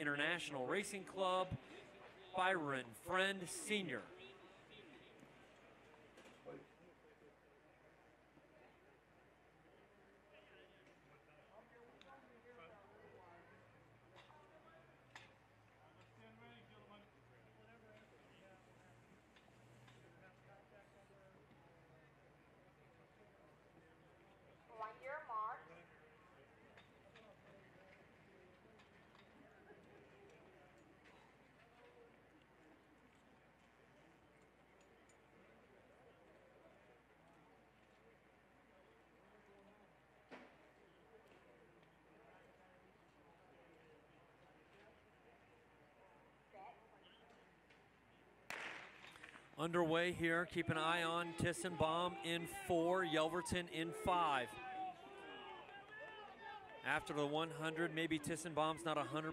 International Racing Club, Byron Friend Sr. Underway here. Keep an eye on Tissenbaum in four, Yelverton in five. After the 100, maybe Tissenbaum's not 100%.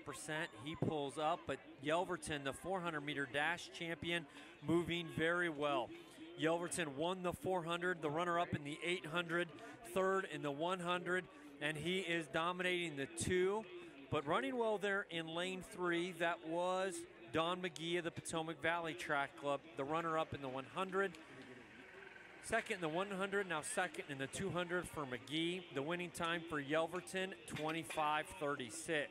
He pulls up, but Yelverton, the 400 meter dash champion, moving very well. Yelverton won the 400, the runner up in the 800, third in the 100, and he is dominating the two. But running well there in lane three, that was Don McGee of the Potomac Valley Track Club, the runner up in the 100. Second in the 100, now second in the 200 for McGee. The winning time for Yelverton, 25.36.